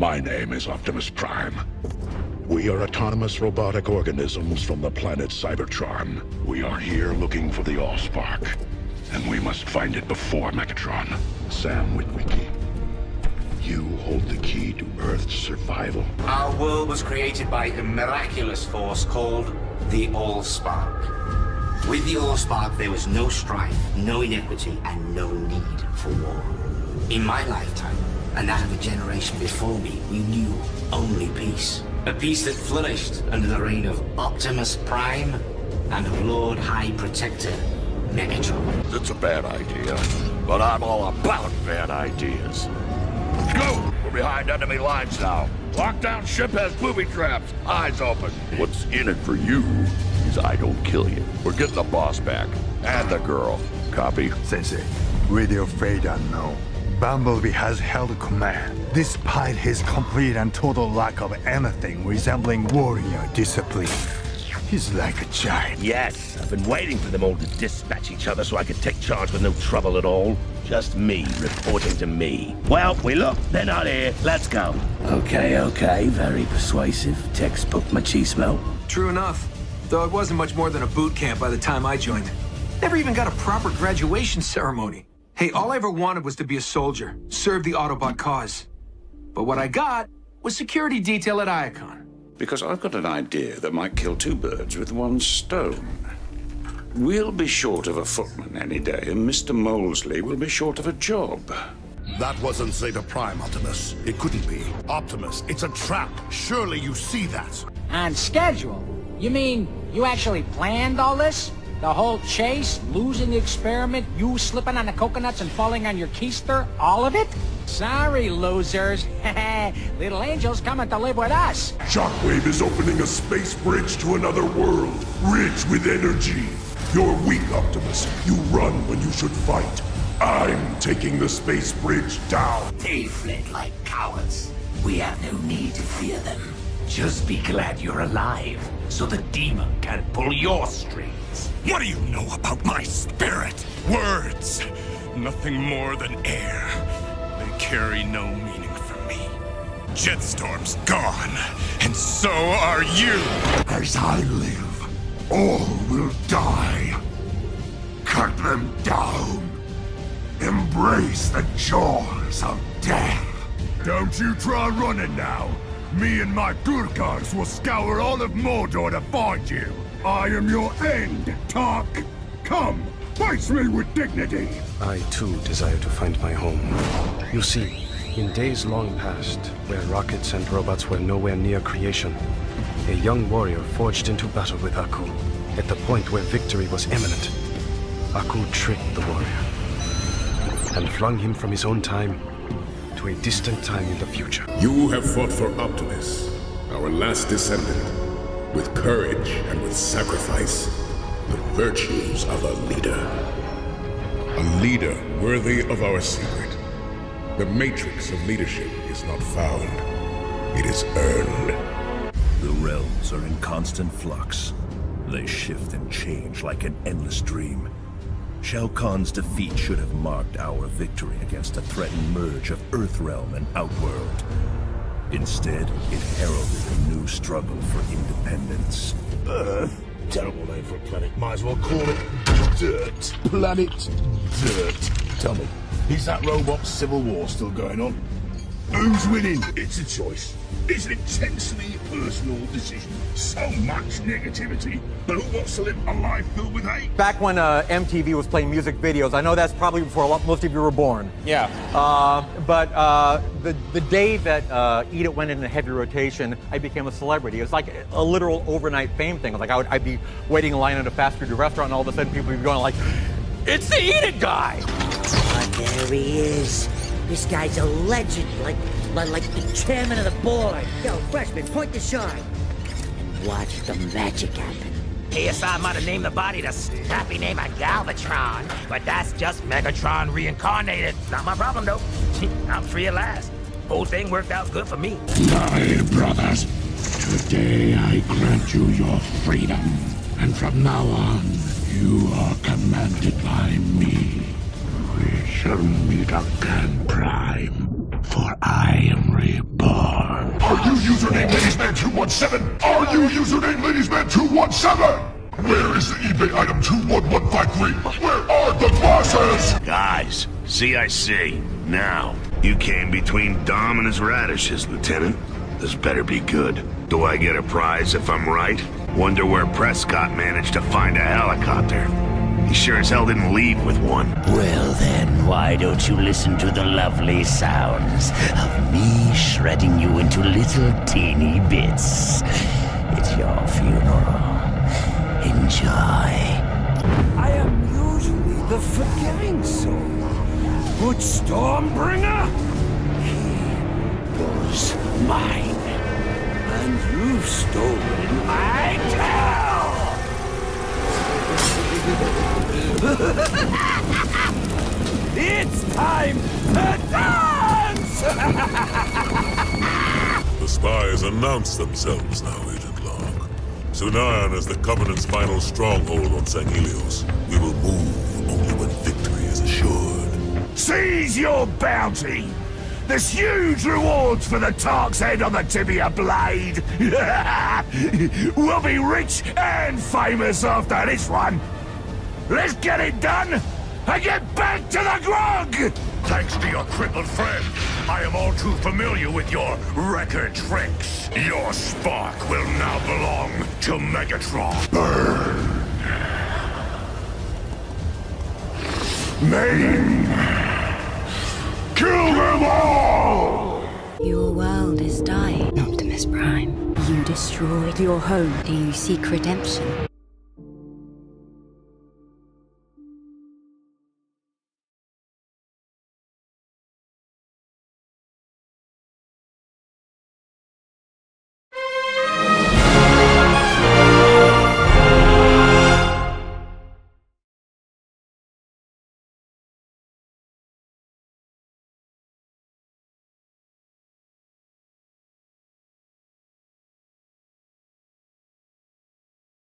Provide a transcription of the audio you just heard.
My name is Optimus Prime. We are autonomous robotic organisms from the planet Cybertron. We are here looking for the Allspark, and we must find it before Megatron. Sam Witwicky, you hold the key to Earth's survival. Our world was created by a miraculous force called the Allspark. With the Allspark, there was no strife, no inequity, and no need for war. In my lifetime, and that of a generation before me, we knew only peace. A peace that flourished under the reign of Optimus Prime and of Lord High Protector Megatron. It's a bad idea, but I'm all about bad ideas. Let's go! We're behind enemy lines now. Lockdown ship has booby traps. Eyes open. What's in it for you is I don't kill you. We're getting the boss back. And the girl. Copy? Sensei, with your fate unknown, Bumblebee has held command, despite his complete and total lack of anything resembling warrior discipline. He's like a giant. Yes, I've been waiting for them all to dispatch each other so I could take charge with no trouble at all. Just me reporting to me. Well, we look, they're not here. Let's go. Okay, okay, very persuasive. Textbook machismo. True enough. Though it wasn't much more than a boot camp by the time I joined. Never even got a proper graduation ceremony. Hey, all I ever wanted was to be a soldier, serve the Autobot cause. But what I got was security detail at Iacon. Because I've got an idea that might kill two birds with one stone. We'll be short of a footman any day, and Mr. Molesley will be short of a job. That wasn't Zeta Prime, Optimus. It couldn't be. Optimus, it's a trap. Surely you see that. On schedule? You mean you actually planned all this? The whole chase, losing the experiment, you slipping on the coconuts and falling on your keister, all of it? Sorry, losers. Little Angel's coming to live with us. Shockwave is opening a space bridge to another world, rich with energy. You're weak, Optimus. You run when you should fight. I'm taking the space bridge down. They fled like cowards. We have no need to fear them. Just be glad you're alive, so the demon can't pull your strings. What do you know about my spirit? Words. Nothing more than air. They carry no meaning for me. Jetstorm's gone, and so are you. As I live, all will die. Cut them down. Embrace the jaws of death. Don't you try running now. Me and my Gurkhas will scour all of Mordor to find you. I am your end, Tark. Come, face me with dignity. I too desire to find my home. You see, in days long past, where rockets and robots were nowhere near creation, a young warrior forged into battle with Aku. At the point where victory was imminent, Aku tricked the warrior and flung him from his own time to a distant time in the future. You have fought for Optimus, our last descendant, with courage and with sacrifice, the virtues of a leader. A leader worthy of our secret. The matrix of leadership is not found, it is earned. The realms are in constant flux. They shift and change like an endless dream. Shao Kahn's defeat should have marked our victory against the threatened merge of Earthrealm and Outworld. Instead, it heralded a new struggle for independence. Earth? Terrible name for a planet. Might as well call it Dirt. Planet Dirt. Tell me, is that robot civil war still going on? Who's winning? It's a choice. It's an intensely personal decision. So much negativity, but who wants to live a life filled with hate? Back when uh, MTV was playing music videos, I know that's probably before a lot, most of you were born. Yeah. Uh, but uh, the the day that uh, Eat It went into heavy rotation, I became a celebrity. It was like a literal overnight fame thing. Like I would, I'd be waiting in line at a fast food restaurant, and all of a sudden people would be going like, "It's the Eat It guy!" Oh, there he is. This guy's a legend, like, like, like the chairman of the board. Yo, freshman, point the shot. And watch the magic happen. KSI might have named the body the snappy name of Galvatron, but that's just Megatron reincarnated. Not my problem, though. I'm free at last. Whole thing worked out good for me. My brothers, today I grant you your freedom. And from now on, you are commanded by me. We shall meet again, Prime. for I am reborn. Are you username Ladiesman217? Are you username Ladiesman217? Where is the eBay item 21153? Where are the bosses? Guys, CIC, now. You came between Dom and his radishes, Lieutenant. This better be good. Do I get a prize if I'm right? Wonder where Prescott managed to find a helicopter. He sure as hell didn't leave with one. Well then, why don't you listen to the lovely sounds of me shredding you into little teeny bits? It's your funeral. Enjoy. I am usually the forgiving soul. But Stormbringer, he was mine. And you've stolen my tail! It's time to dance! The spies announce themselves now, Agent Locke. Sunaion is the Covenant's final stronghold on Sanghelios. We will move only when victory is assured. Seize your bounty! There's huge rewards for the Tark's head on the Tibia blade! we'll be rich and famous after this one! Let's get it done and get back to the grog! Thanks to your crippled friend, I am all too familiar with your record tricks. Your spark will now belong to Megatron. Burn! Maim! Kill them all! Your world is dying, Optimus Prime. You destroyed your home. Do you seek redemption?